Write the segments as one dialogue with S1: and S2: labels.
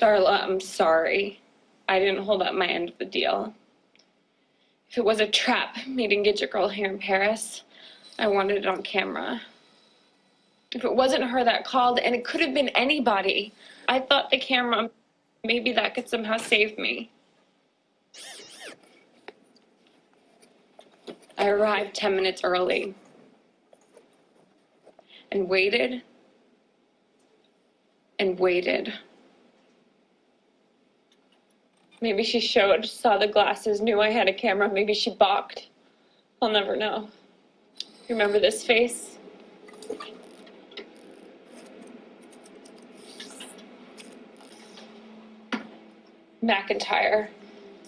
S1: Darla, I'm sorry. I didn't hold up my end of the deal. If it was a trap, meeting Gidget Girl here in Paris, I wanted it on camera. If it wasn't her that called, and it could have been anybody, I thought the camera, maybe that could somehow save me. I arrived 10 minutes early and waited and waited. Maybe she showed, saw the glasses, knew I had a camera. Maybe she balked. I'll never know. Remember this face? McIntyre,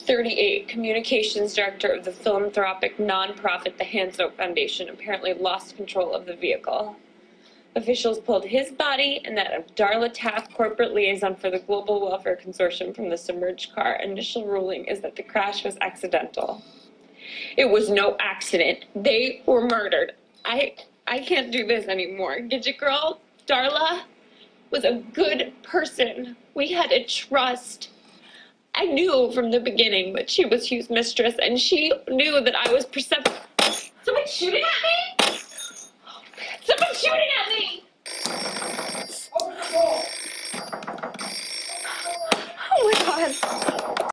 S1: 38, communications director of the philanthropic nonprofit the Hanso Foundation, apparently lost control of the vehicle. Officials pulled his body and that of Darla Taft, corporate liaison for the Global Welfare Consortium, from the submerged car. Initial ruling is that the crash was accidental. It was no accident. They were murdered. I I can't do this anymore. Gidget girl, Darla was a good person. We had a trust. I knew from the beginning that she was Hugh's mistress, and she knew that I was perceptive. ahead.